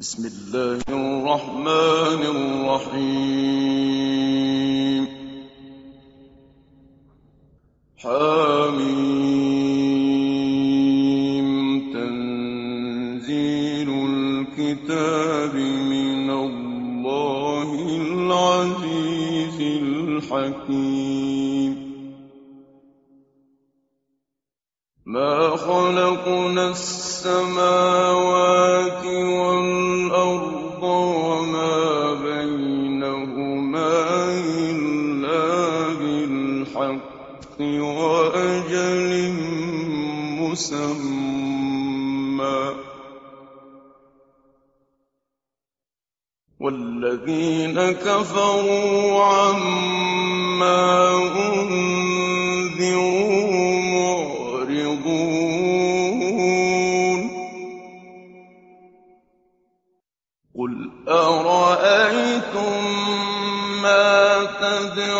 بسم الله الرحمن الرحيم. حميم تنزيل الكتاب من الله العزيز الحكيم. خلقنا السماوات والأرض وما بينهما إلا بالحق وأجل مسمى والذين كفروا عما أنذروا قد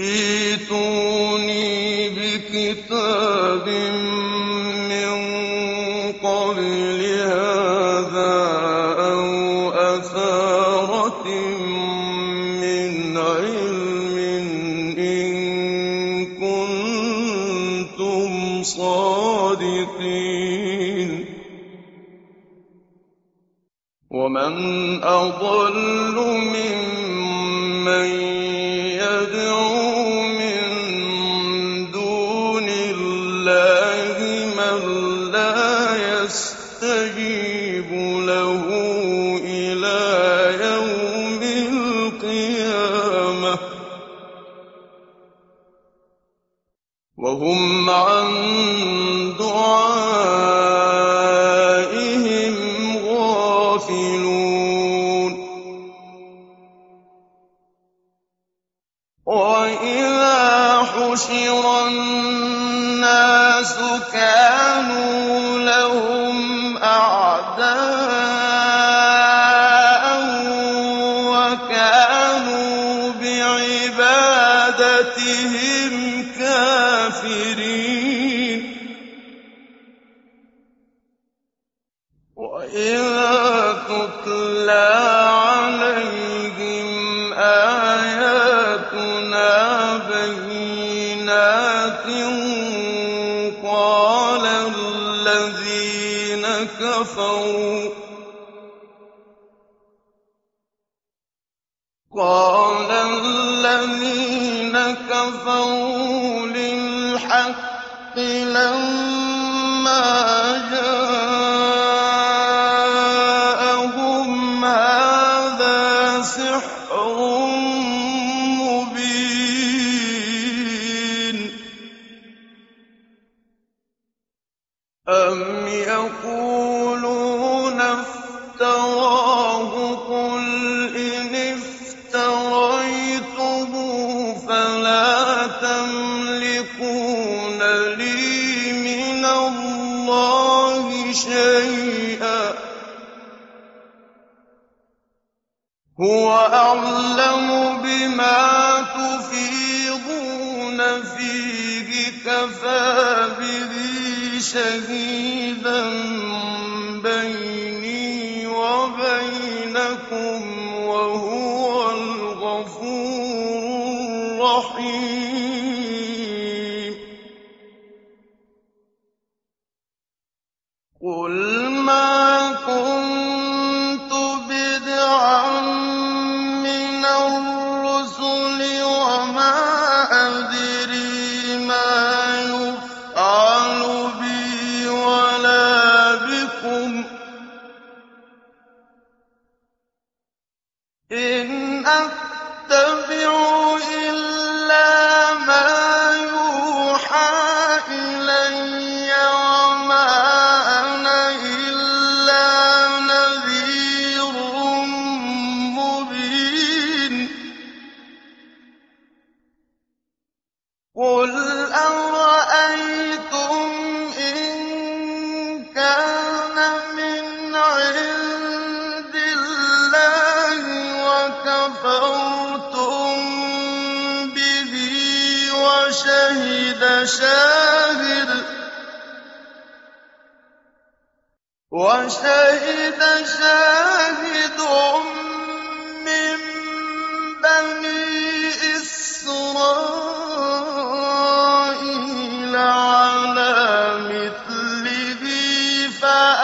ائتوني بكتاب من قبل هذا أو أثارة من علم إن كنتم صادقين. ومن أضل ممن وهم عن دعائهم كفروا. قال الذين كفروا للحق لما هو أعلم بما تفيضون فيه كفى به شهيدا بيني وبينكم. فأ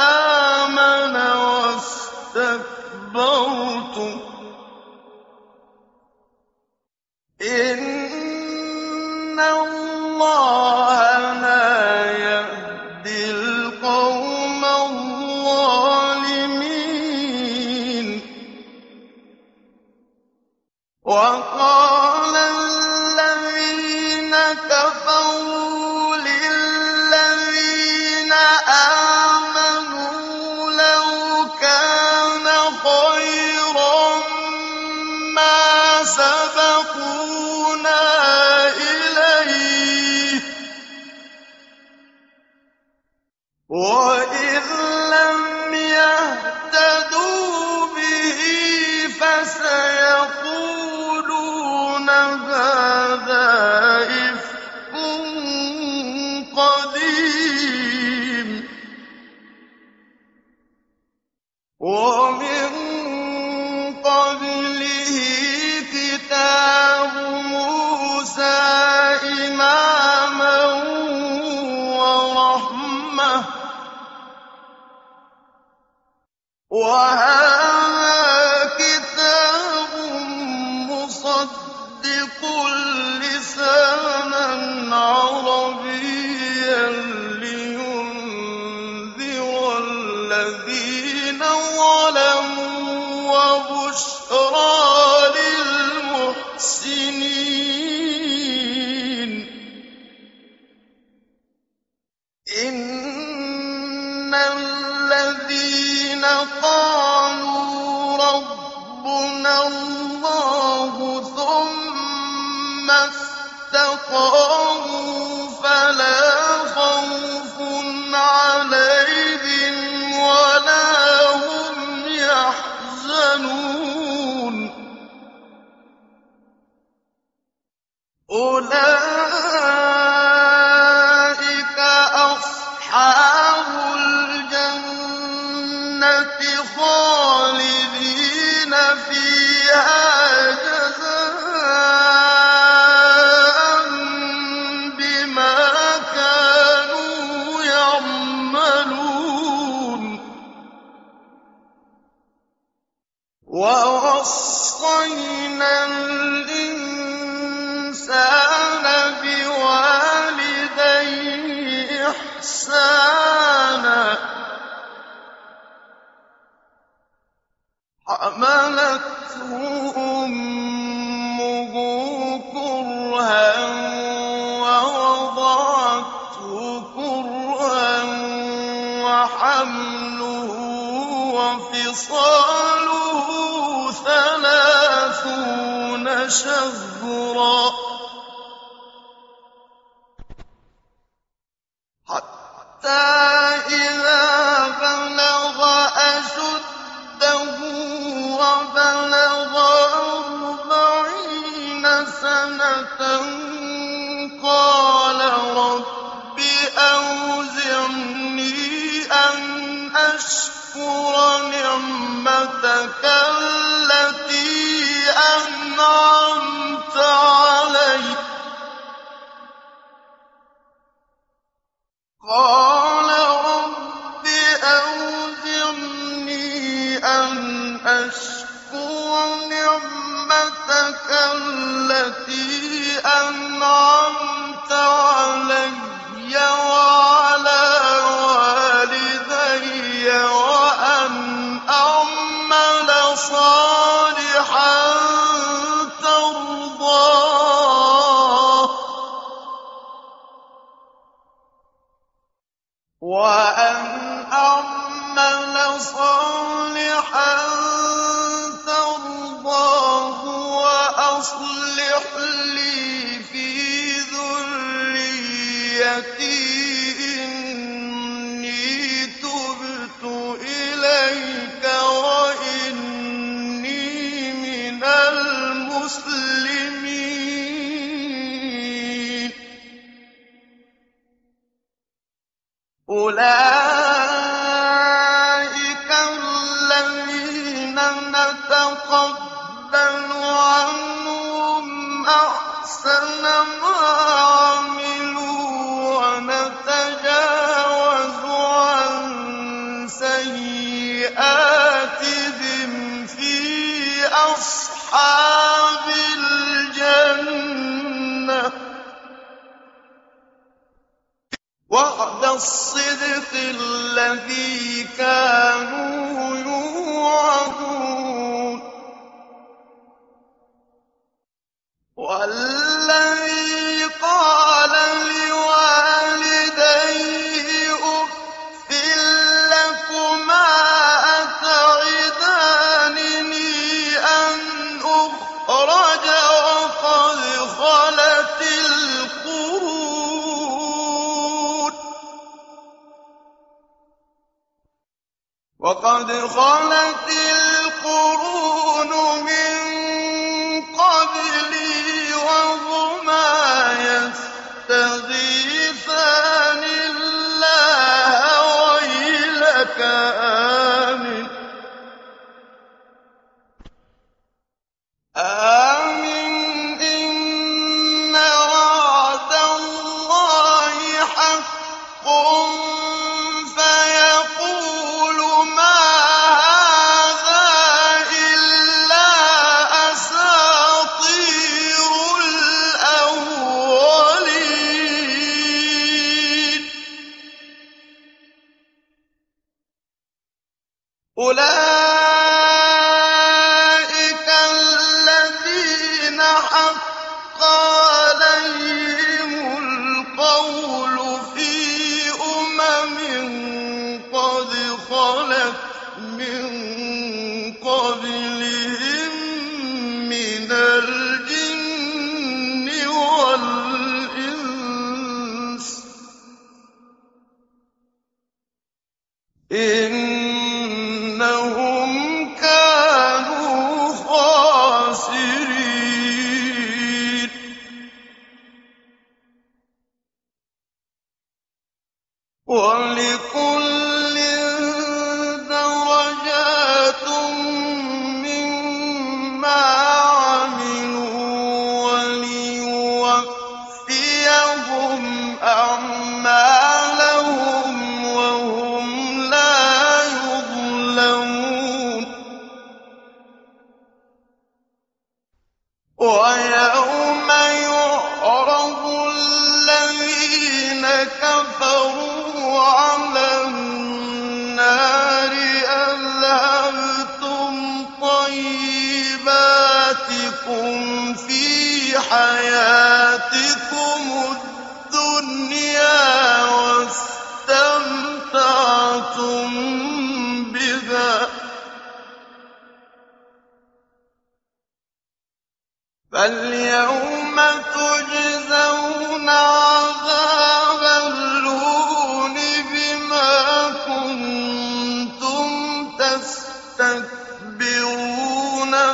قَالُوا وَوَصَّيْنَا الْإِنسَانَ بِوَالِدَيْهِ إِحْسَانًا ۖ. حَمَلَتْهُ أُمُّهُ كُرْهًا وَوَضَعَتْهُ كُرْهًا وَحَمْلُهُ وَفِصَالُهُ تشهرا حتى إذا بلغ أشده وبلغ أربعين سنة قال رب أوزعني أن أشكر نعمتك الله ونتجاوز عن سيئاتهم في أصحاب الجنة. وعد الصدق الذي كانوا يوعدون. والذي وقد خلت القرون من أقوى تجزون عذاب الهون بما كنتم تستكبرون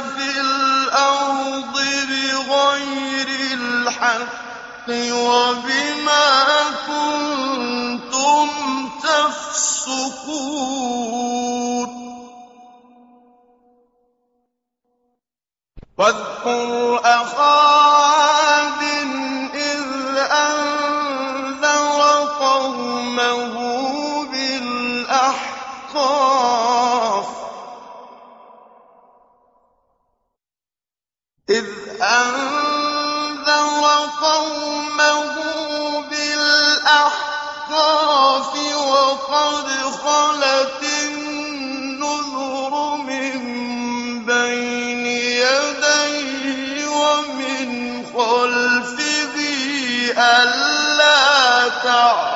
في الأرض بغير الحق وبما كنتم تفسقون. واذكر أخاه 知道。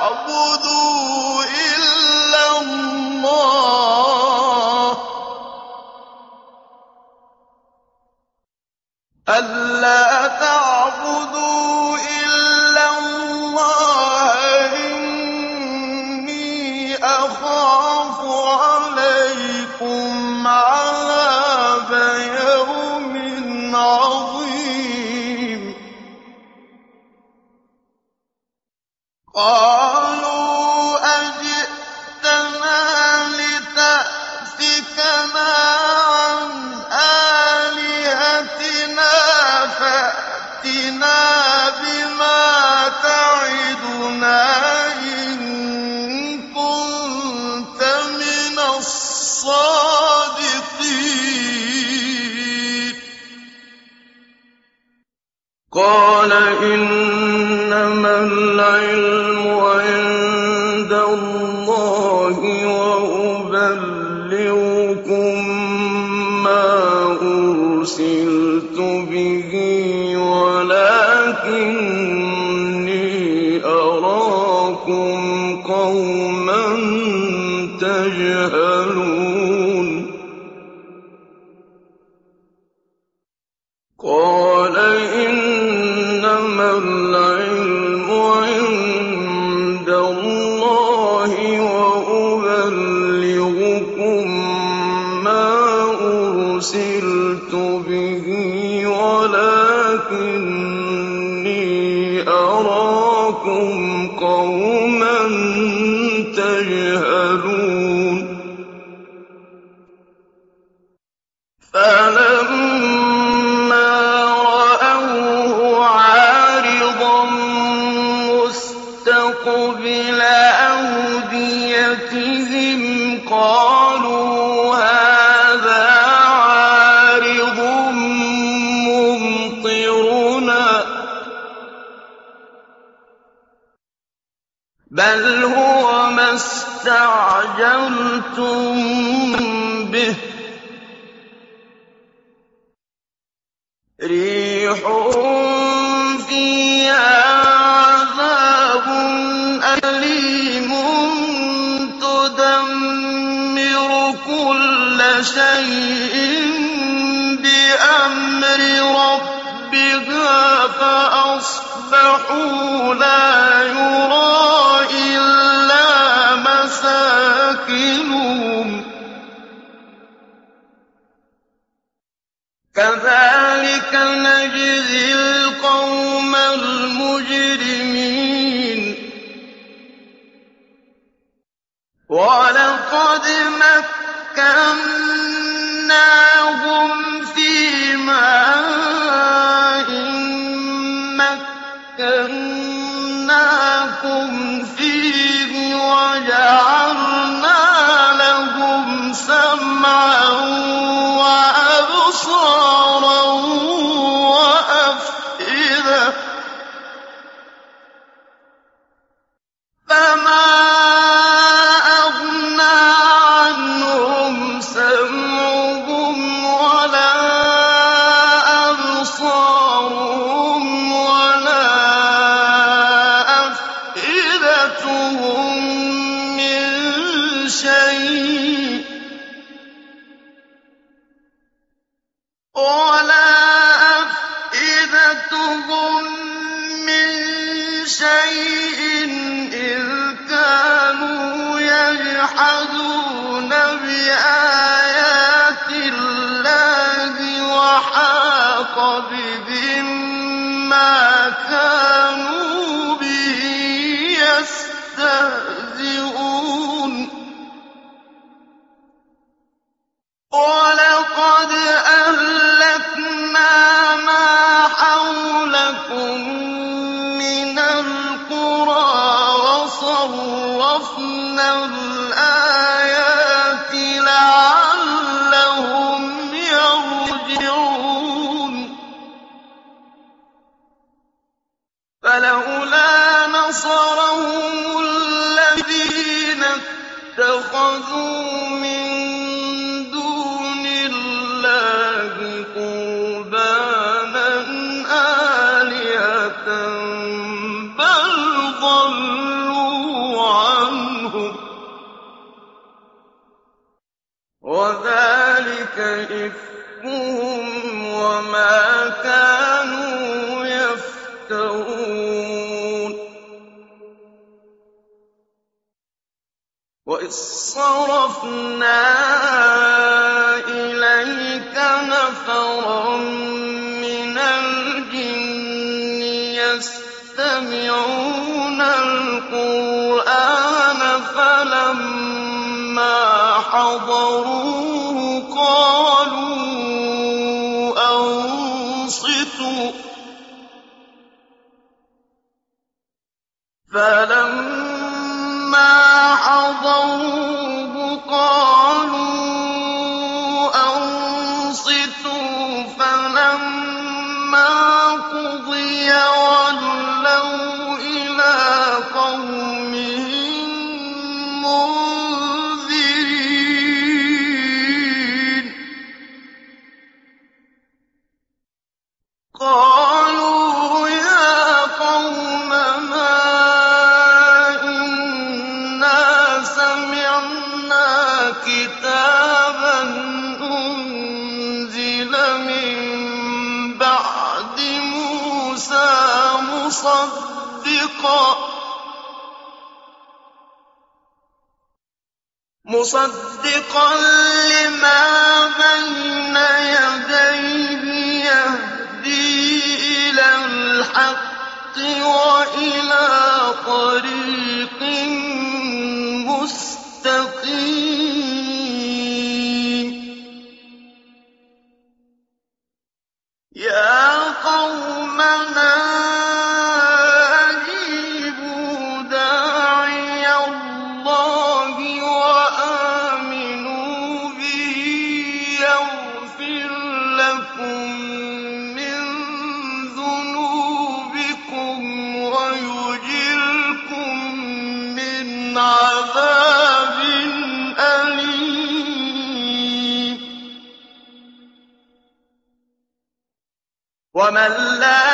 ريح فيها عذاب أليم تدمر كل شيء مكناكم فيه وجعلنا لهم سمعا هَٰذَا صرفنا إليك نفرا من الجن يستمعون القرآن فلما حضروه قالوا أنصتوا فلما حضروه مصدقا لما بين يديه يهدي إلى الحق وإلى طريق ومن لا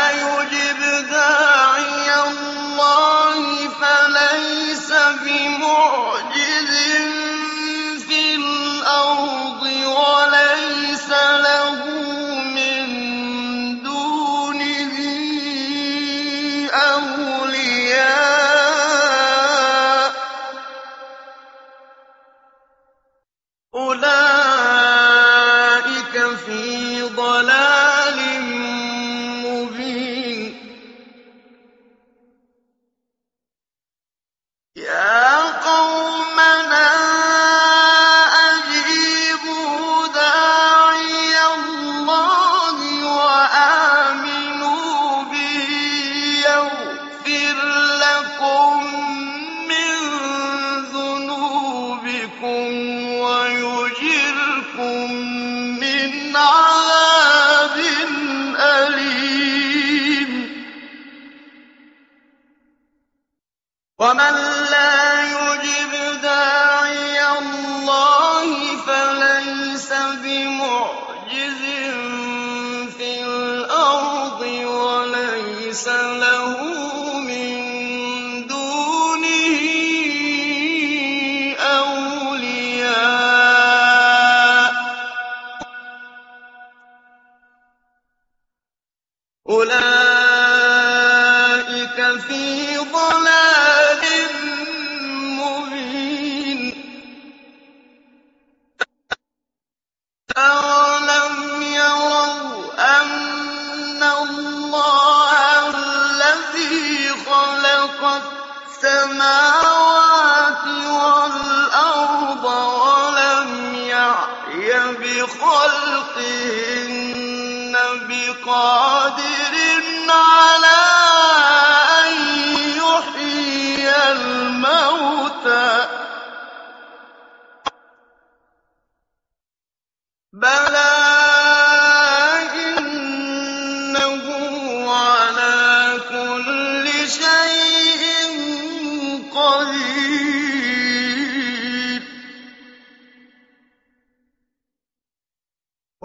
ضلال مبين أولم يروا أن الله الذي خلق السماوات والأرض ولم يعي بخلقهن بقادر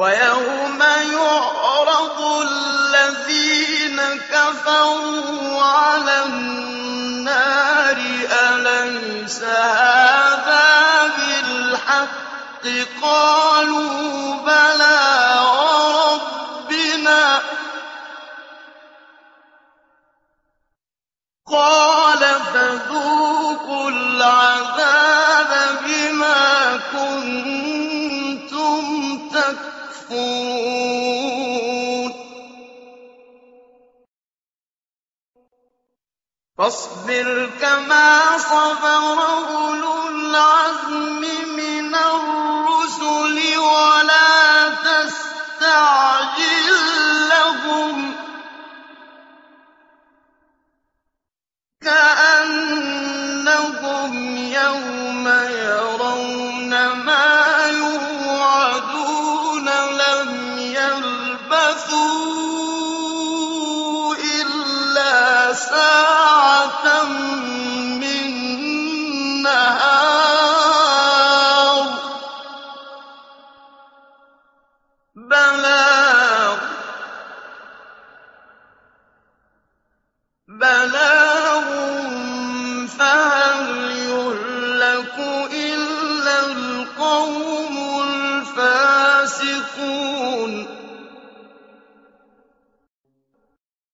ويوم يعرض الذين كفروا على النار أليس هذا بالحق؟ قالوا بلى ما صبر أولو العزم